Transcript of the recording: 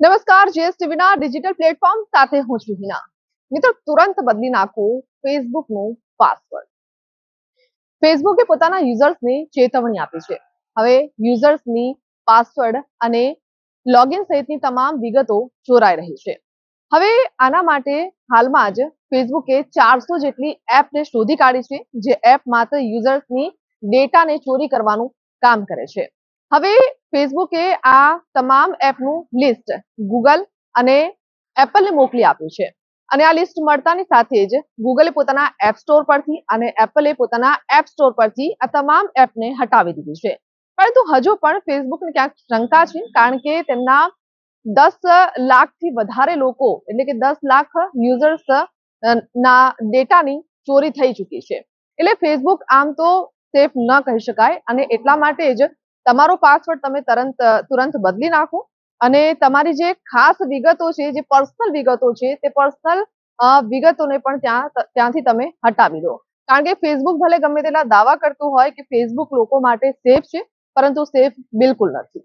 નમસ્કાર, જીએસટીવીના digital platform સાથે હું છું હિના. મિત્રો, તુરંત બદલી નાખો ફેસબુકનો પાસવર્ડ. ફેસબુકે પોતાના યુઝર્સને ચેતવણી આપી છે. હવે યુઝર્સની પાસવર્ડ અને લોગિન સહિતની તમામ વિગતો ચોરાઈ રહી છે. હવે આના માટે હાલમાં જ ફેસબુકે ચારસો જેટલી એપને શોધી કાઢી છે, જે એપ માત્ર યુઝર્સની ડેટાને ચોરી કરવાનું કામ કરે છે. હવે ફેસબુકે આ તમામ એપનું લિસ્ટ ગૂગલ અને એપલને મોકલી આપ્યું છે. અને આ લિસ્ટ મળતાની સાથે જ ગૂગલે પોતાના એપ સ્ટોર પરથી અને એપલે પોતાના એપ સ્ટોર પરથી આ તમામ એપને હટાવી દીધી છે. પરંતુ હજુ પણ ફેસબુકને ક્યાંક શંકા છે, કારણ કે તેમના દસ લાખથી વધારે લોકો, એટલે કે દસ લાખ યુઝર્સ ના ડેટાની ચોરી થઈ ચૂકી છે. એટલે ફેસબુક આમ તો સેફ ન કહી શકાય અને એટલા માટે જ તમારો પાસવર્ડ તમે તરત, તુરંત બદલી નાખો અને તમારી જે ખાસ વિગતો છે, જે પર્સનલ વિગતો છે, તે પર્સનલ વિગતોને પણ ત્યાં, ત્યાંથી તમે હટાવી દો. કારણ કે ફેસબુક ભલે ગમે તેટલા દાવા કરતું હોય કે ફેસબુક લોકો માટે સેફ છે, પરંતુ સેફ બિલકુલ નથી.